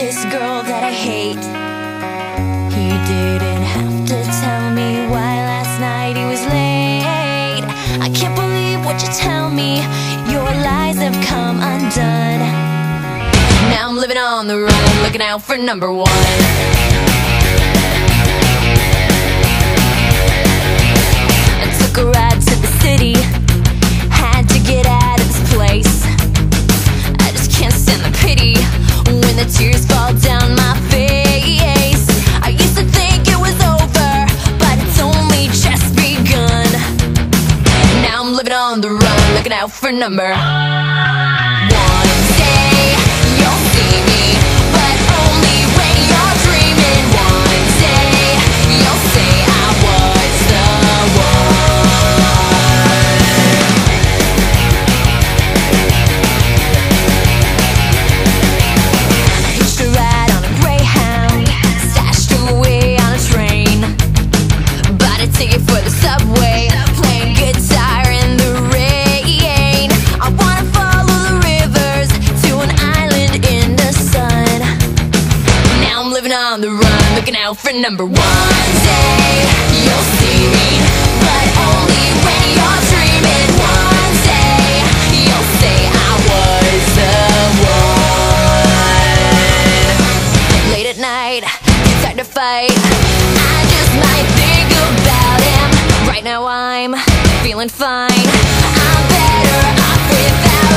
this girl that I hate. He didn't have to tell me why last night he was late. I can't believe what you tell me. Your lies have come undone. Now I'm living on the run, looking out for number one. Looking out for number out for number one. One day you'll see me, but only when you're dreaming. One day you'll say I was the one. Late at night, it's hard to fight. I just might think about him. Right now I'm feeling fine. I'm better off without.